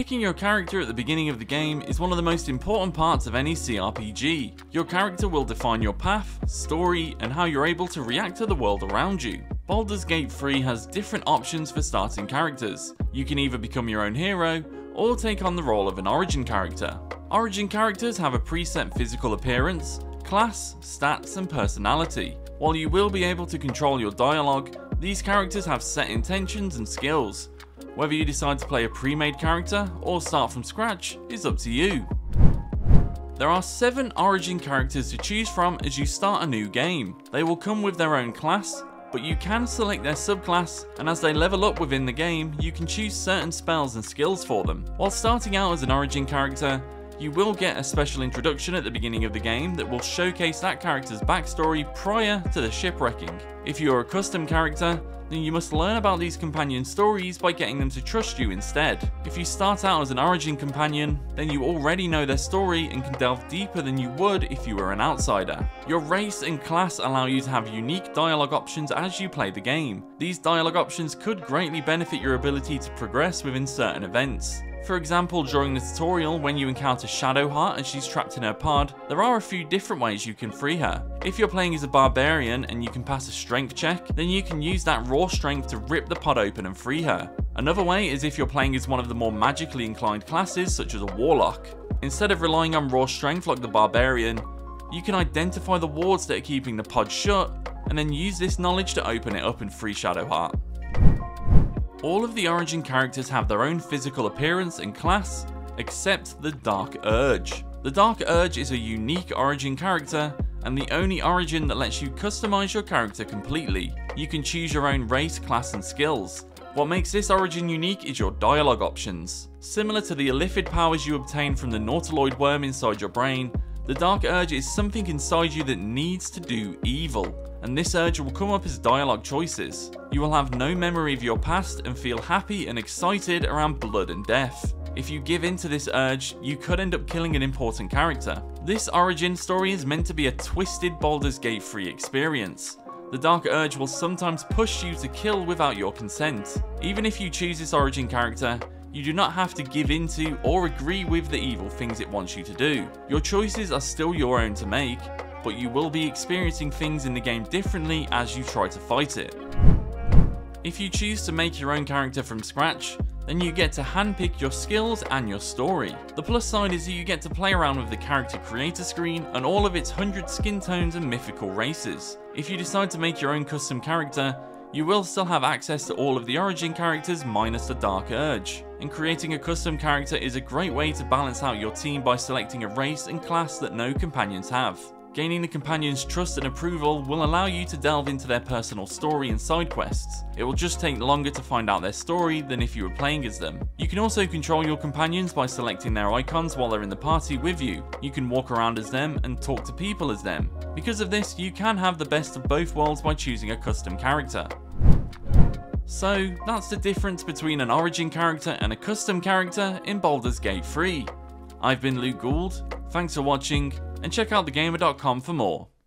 Picking your character at the beginning of the game is one of the most important parts of any CRPG. Your character will define your path, story, and how you're able to react to the world around you. Baldur's Gate 3 has different options for starting characters. You can either become your own hero, or take on the role of an origin character. Origin characters have a preset physical appearance, class, stats, and personality. While you will be able to control your dialogue, these characters have set intentions and skills. Whether you decide to play a pre-made character or start from scratch is up to you. There are 7 origin characters to choose from as you start a new game. They will come with their own class, but you can select their subclass and as they level up within the game, you can choose certain spells and skills for them. While starting out as an origin character, you will get a special introduction at the beginning of the game that will showcase that character's backstory prior to the shipwrecking. If you are a custom character, then you must learn about these companion stories by getting them to trust you instead. If you start out as an origin companion, then you already know their story and can delve deeper than you would if you were an outsider. Your race and class allow you to have unique dialogue options as you play the game. These dialogue options could greatly benefit your ability to progress within certain events. For example, during the tutorial, when you encounter Shadowheart and she's trapped in her pod, there are a few different ways you can free her. If you're playing as a barbarian and you can pass a strength check, then you can use that raw strength to rip the pod open and free her. Another way is if you're playing as one of the more magically inclined classes, such as a warlock. Instead of relying on raw strength like the barbarian, you can identify the wards that are keeping the pod shut, and then use this knowledge to open it up and free Shadowheart. All of the Origin characters have their own physical appearance and class, except the Dark Urge. The Dark Urge is a unique Origin character, and the only Origin that lets you customize your character completely. You can choose your own race, class and skills. What makes this Origin unique is your dialogue options. Similar to the Illithid powers you obtain from the Nautiloid worm inside your brain, the Dark Urge is something inside you that needs to do evil and this urge will come up as dialogue choices. You will have no memory of your past and feel happy and excited around blood and death. If you give in to this urge, you could end up killing an important character. This origin story is meant to be a twisted Baldur's Gate 3 experience. The Dark Urge will sometimes push you to kill without your consent. Even if you choose this origin character, you do not have to give into or agree with the evil things it wants you to do. Your choices are still your own to make, but you will be experiencing things in the game differently as you try to fight it. If you choose to make your own character from scratch, then you get to handpick your skills and your story. The plus side is that you get to play around with the character creator screen and all of its 100 skin tones and mythical races. If you decide to make your own custom character, you will still have access to all of the origin characters minus the Dark Urge. And creating a custom character is a great way to balance out your team by selecting a race and class that no companions have. Gaining the companion's trust and approval will allow you to delve into their personal story and side quests. It will just take longer to find out their story than if you were playing as them. You can also control your companions by selecting their icons while they're in the party with you. You can walk around as them and talk to people as them. Because of this, you can have the best of both worlds by choosing a custom character. So, that's the difference between an origin character and a custom character in Baldur's Gate 3. I've been Luke Gould, thanks for watching, and check out thegamer.com for more.